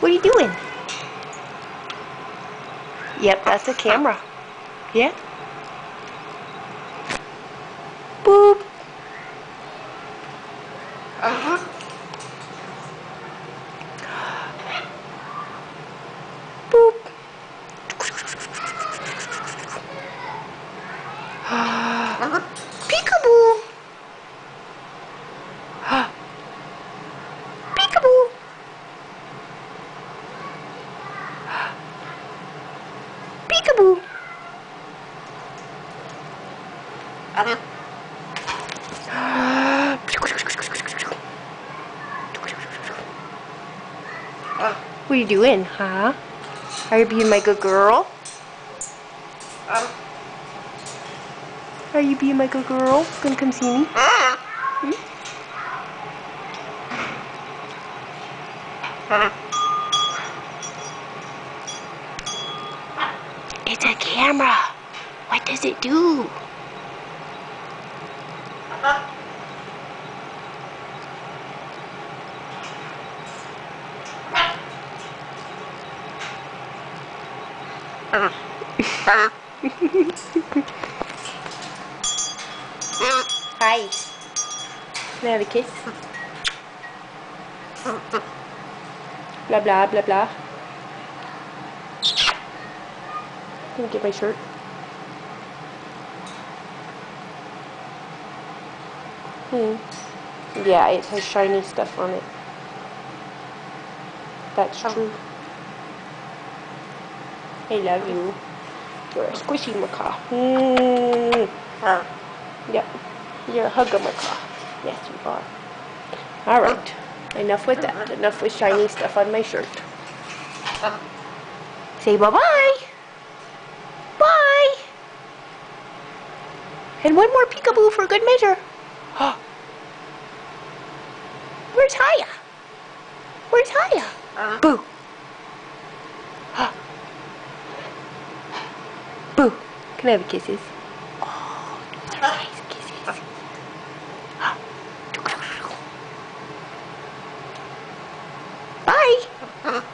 What are you doing? Yep, that's a camera. Yeah? Peekaboo. Uh-huh. Uh, What are you doing, huh? Are you being my good girl? uh, Are you being my good girl? Gonna come see me? uh. It's a camera. What does it do? Hi. Can I have a kiss? Blah blah blah blah. Let me get my shirt. Hmm. Yeah, it has shiny stuff on it. That's Oh. true. I love you. You're a squishy macaw. Mm. Uh, Yep. You're a hugger macaw. Yes, you are. All right. Enough with that. Enough with shiny stuff on my shirt. uh. Say bye-bye. And one more peekaboo for good measure. Where's Hyah? Where's Hyah? Uh. Boo. Boo. Can I have kisses? Oh, nice kisses. Bye.